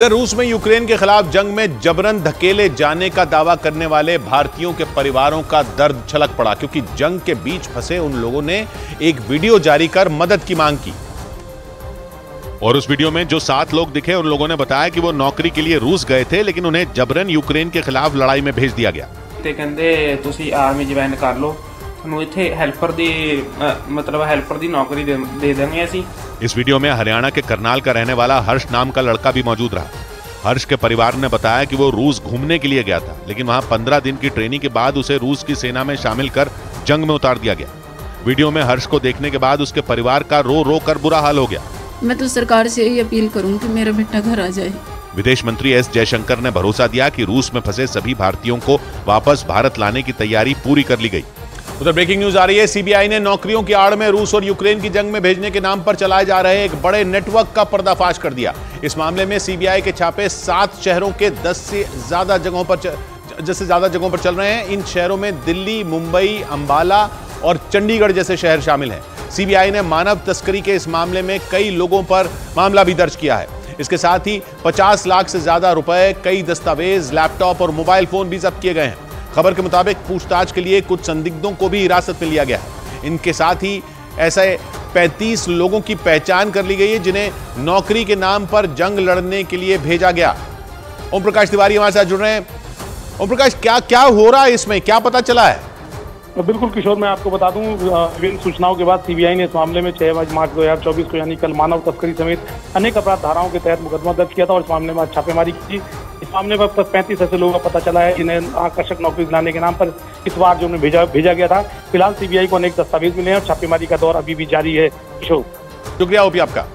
रूस में यूक्रेन के खिलाफ जंग में जबरन धकेले जाने का दावा करने वाले भारतीयों के परिवारों का दर्द छलक पड़ा, क्योंकि जंग के बीच फंसे उन लोगों ने एक वीडियो जारी कर मदद की मांग की। और उस वीडियो में जो सात लोग दिखे, उन लोगों ने बताया कि वो नौकरी के लिए रूस गए थे, लेकिन उन्हें जबरन यूक्रेन के खिलाफ लड़ाई में भेज दिया गया। कहते आर्मी ज्वाइन कर लो ਕਰ ਲਓ ਤੁਹਾਨੂੰ ਇੱਥੇ ਹੈਲਪਰ ਦੀ ਅ, ਮਤਲਬ ਹੈਲਪਰ ਦੀ ਨੌਕਰੀ ਦੇ ਦੇ ਦੇਵਾਂਗੇ ਅਸੀਂ इस वीडियो में हरियाणा के करनाल का रहने वाला हर्ष नाम का लड़का भी मौजूद रहा हर्ष के परिवार ने बताया कि वो रूस घूमने के लिए गया था लेकिन वहां पंद्रह दिन की ट्रेनिंग के बाद उसे रूस की सेना में शामिल कर जंग में उतार दिया गया वीडियो में हर्ष को देखने के बाद उसके परिवार का रो रो कर बुरा हाल हो गया मैं तो सरकार से यही अपील करूंगी कि मेरा बेटा घर आ जाए विदेश मंत्री एस जयशंकर ने भरोसा दिया कि रूस में फंसे सभी भारतीयों को वापस भारत लाने की तैयारी पूरी कर ली गई उधर ब्रेकिंग न्यूज़ आ रही है सीबीआई ने नौकरियों की आड़ में रूस और यूक्रेन की जंग में भेजने के नाम पर चलाए जा रहे एक बड़े नेटवर्क का पर्दाफाश कर दिया। इस मामले में सीबीआई के छापे सात शहरों के दस से ज़्यादा जगहों पर जैसे ज़्यादा जगहों पर चल रहे हैं। इन शहरों में दिल्ली, मुंबई, अंबाला और चंडीगढ़ जैसे शहर शामिल हैं। सीबीआई ने मानव तस्करी के इस मामले में कई लोगों पर मामला भी दर्ज किया है। इसके साथ ही 50 लाख से ज़्यादा रुपए, कई दस्तावेज़, लैपटॉप और मोबाइल फ़ोन भी जब्त किए गए हैं। खबर के मुताबिक पूछताछ के लिए कुछ संदिग्धों को भी हिरासत में लिया गया है। इनके साथ ही ऐसे 35 लोगों की पहचान कर ली गई है, जिन्हें नौकरी के नाम पर जंग लड़ने के लिए भेजा गया। ओम प्रकाश तिवारी हमारे साथ जुड़ रहे हैं। ओम प्रकाश क्या क्या हो रहा है इसमें? क्या पता चला है? बिल्कुल किशोर, मैं आपको बता दूँ विभिन्न सूचनाओं के बाद सीबीआई ने इस मामले में 6 मार्च 2024 को यानी कल मानव तस्करी समेत अनेक अपराध धाराओं के तहत मुकदमा दर्ज किया था और इस मामले में छापेमारी की इस मामले में अब तक पैंतीस ऐसे लोगों का पता चला है, जिन्हें आकर्षक नौकरी दिलाने के नाम पर इस बार जो उन्हें भेजा भेजा गया था। फ़िलहाल सीबीआई को अनेक दस्तावेज़ मिले हैं और छापेमारी का दौर अभी भी जारी है। किशोर। शुक्रिया, ओपी, आपका।